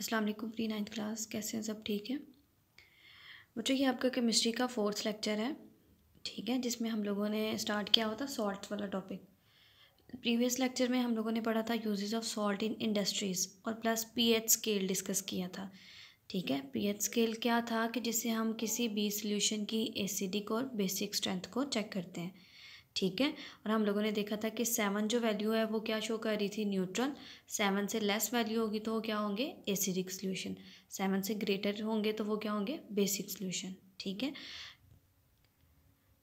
अस्सलाम वालेकुम, pre ninth class, कैसे हैं सब? ठीक है? बच्चों, ये आपका केमिस्ट्री का फोर्थ लेक्चर है, ठीक है? जिसमें हम लोगों ने स्टार्ट किया हुआ था सॉल्ट वाला टॉपिक प्रीवियस लेक्चर में हम लोगों ने पढ़ा था uses of salt in industries और प्लस पीएच स्केल डिस्कस किया था, ठीक है? पीएच स्केल क्या था कि जिससे हम किसी भी सोल्यूशन की एसिडिक और बेसिक स्ट्रेंथ को चेक करते हैं। ठीक है? और हम लोगों ने देखा था कि सेवन जो वैल्यू है वो क्या शो कर रही थी? न्यूट्रल सेवन से लेस वैल्यू होगी तो वो क्या होंगे? एसिडिक सोल्यूशन सेवन से ग्रेटर होंगे तो वो क्या होंगे? बेसिक सोल्यूशन ठीक है?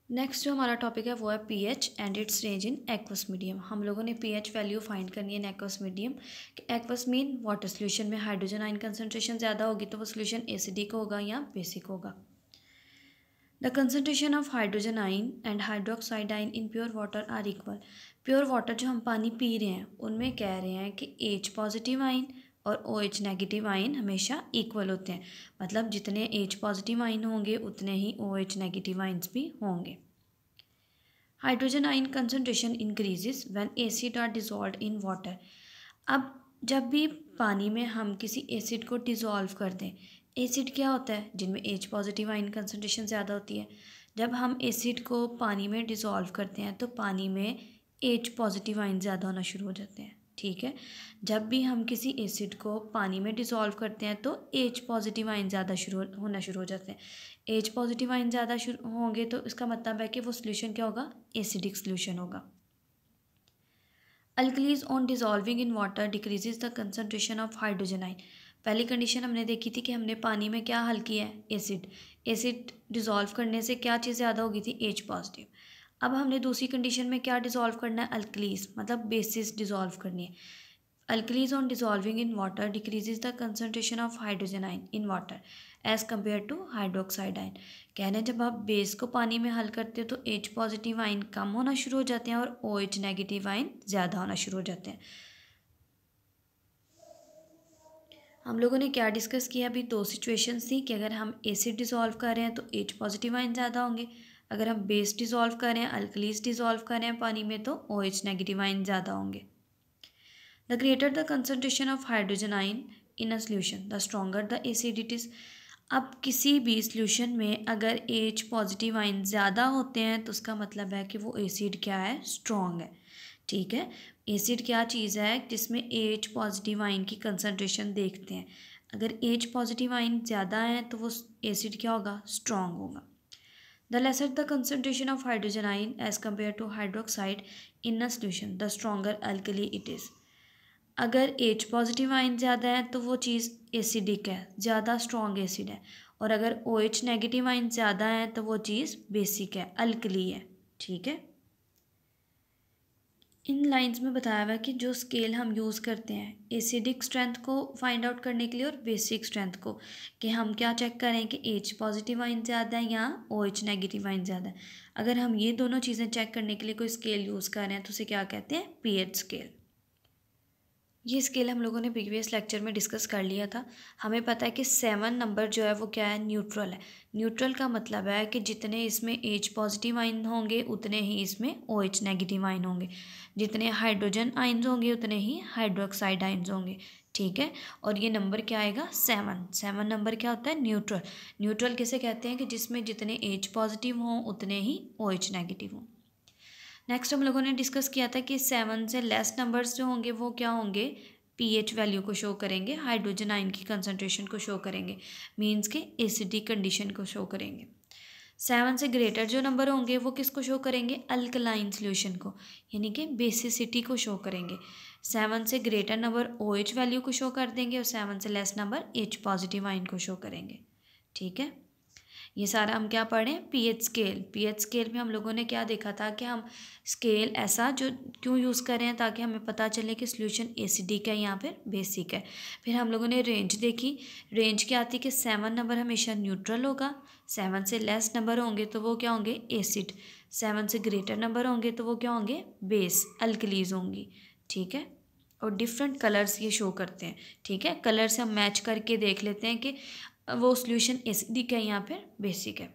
नेक्स्ट जो हमारा टॉपिक है वो है pH and its range in aqueous medium हम लोगों ने पीएच वैल्यू फाइंड करनी है इन एक्वस मीडियम कि एक्वस मीन वाटर सोल्यूशन में हाइड्रोजन आइन कंसनट्रेशन ज़्यादा होगी तो वो सोल्यूशन एसिडिक होगा या बेसिक होगा? The concentration of hydrogen ion and hydroxide ion in pure water are equal. Pure water जो हम पानी पी रहे हैं, उनमें कह रहे हैं कि एच पॉजिटिव आइन और ओ एच नेगेटिव आइन हमेशा इक्वल होते हैं। मतलब जितने एच पॉजिटिव आइन होंगे, उतने ही ओ एच नेगेटिव आइंस भी होंगे। Hydrogen ion concentration increases when acid are dissolve in water अब जब भी पानी में हम किसी एसिड को डिज़ोल्व कर दें एसिड क्या होता है? जिनमें एच पॉजिटिव आइन कंसनट्रेशन ज़्यादा होती है। जब हम एसिड को पानी में डिज़ोल्व करते हैं तो पानी में एच पॉजिटिव आइन ज़्यादा होना शुरू हो जाते हैं। ठीक है? जब भी हम किसी एसिड को पानी में डिज़ोल्व करते हैं तो एच पॉजिटिव आइन ज़्यादा शुरू होना शुरू हो जाते हैं। एच पॉजिटिव आइन ज़्यादा शुरू होंगे तो इसका मतलब है कि वो सोल्यूशन क्या होगा? एसिडिक सोल्यूशन होगा। Alkalies on dissolving in water decreases the concentration of hydrogen ion पहली कंडीशन हमने देखी थी कि हमने पानी में क्या हल किया है? एसिड एसिड डिज़ोल्व करने से क्या चीज़ ज़्यादा होगी थी? एच पॉजिटिव अब हमने दूसरी कंडीशन में क्या डिज़ोल्व करना है? अल्कलीज मतलब बेसिस डिज़ोल्व करनी है. Alkalies on dissolving in water decreases the concentration of hydrogen ion in water as compare to hydroxide ion कहने जब आप बेस को पानी में हल करते हो तो एच पॉजिटिव आइन कम होना शुरू हो जाते हैं और ओ एच नेगेटिव आइन ज़्यादा होना शुरू हो जाते हैं। हम लोगों ने क्या डिस्कस किया अभी? दो सिचुएशंस थी कि अगर हम एसिड डिज़ोल्व कर रहे हैं तो एच पॉजिटिव आइन ज़्यादा होंगे। अगर हम बेस डिज़ोल्व कर रहे हैं अल्कलीज डिज़ोल्व कर रहे हैं पानी में तो ओ एच नेगेटिव आइन ज़्यादा होंगे। The greater the concentration of hydrogen ion in a solution the stronger the acidities अब किसी भी सोल्यूशन में अगर एच पॉजिटिव आइन ज़्यादा होते हैं तो उसका मतलब है कि वो एसिड क्या है? स्ट्रॉन्ग है। ठीक है? एसिड क्या चीज़ है जिसमें एच पॉजिटिव आइन की कंसनट्रेशन देखते हैं। अगर एच पॉजिटिव आइन ज़्यादा है तो वो एसिड क्या होगा? स्ट्रॉन्ग होगा। The lesser the concentration of hydrogen ion as compare to hydroxide in a solution the stronger alkali it is अगर एच पॉजिटिव आइन ज़्यादा है तो वो चीज़ एसिडिक है, ज़्यादा स्ट्रॉन्ग एसिड है। और अगर ओ एच नेगेटिव आइन ज़्यादा है तो वो चीज़ बेसिक है अल्कली है। ठीक है? इन लाइंस में बताया हुआ है कि जो स्केल हम यूज़ करते हैं, एसिडिक स्ट्रेंथ को फाइंड आउट करने के लिए और बेसिक स्ट्रेंथ को, कि हम क्या चेक करें कि एच पॉजिटिव आइन ज़्यादा है या ओ एच नेगेटिव आइन ज़्यादा है। अगर हम ये दोनों चीज़ें चेक करने के लिए कोई स्केल यूज़ कर रहे हैं तो उसे क्या कहते हैं? पीएच स्केल ये स्केल हम लोगों ने प्रीवियस लेक्चर में डिस्कस कर लिया था। हमें पता है कि सेवन नंबर जो है वो क्या है? न्यूट्रल है। न्यूट्रल का मतलब है कि जितने इसमें एच पॉजिटिव आइन होंगे, उतने ही इसमें ओ एच नेगेटिव आइन होंगे। जितने हाइड्रोजन आइन्स होंगे, उतने ही हाइड्रोक्साइड आइन्स होंगे। ठीक है? और ये नंबर क्या आएगा? सेवन। सेवन नंबर क्या होता है? न्यूट्रल। न्यूट्रल किसे कहते हैं कि जिसमें जितने एच पॉजिटिव हों, उतने ही ओ एच नेगेटिव हों। नेक्स्ट हम लोगों ने डिस्कस किया था कि सेवन से लेस नंबर्स जो होंगे, वो क्या होंगे? पीएच वैल्यू को शो करेंगे हाइड्रोजन आइन की कंसनट्रेशन को शो करेंगे मींस के एसिडिक कंडीशन को शो करेंगे। सेवन से ग्रेटर जो नंबर होंगे, वो किसको शो करेंगे? अल्कलाइन सोल्यूशन को, यानी कि बेसिसिटी को शो करेंगे। सेवन से greater number O H value को शो कर देंगे और सेवन से लेस नंबर एच पॉजिटिव आइन को शो करेंगे। ठीक है? ये सारा हम क्या पढ़ें? PH scale. पीएच स्केल में हम लोगों ने क्या देखा था कि हम स्केल ऐसा जो क्यों यूज़ कर रहे हैं ताकि हमें पता चले कि सोल्यूशन एसिडिक है या फिर बेसिक है। फिर हम लोगों ने रेंज देखी। रेंज क्या आती कि सेवन नंबर हमेशा न्यूट्रल होगा। सेवन से लेस नंबर होंगे तो वो क्या होंगे? एसिड सेवन से ग्रेटर नंबर होंगे तो वो क्या होंगे? बेस अल्कलीज होंगी। ठीक है? और डिफरेंट कलर्स ये शो करते हैं। ठीक है? कलर से हम मैच करके देख लेते हैं कि वो सोल्यूशन एसिडिक है या फिर बेसिक है।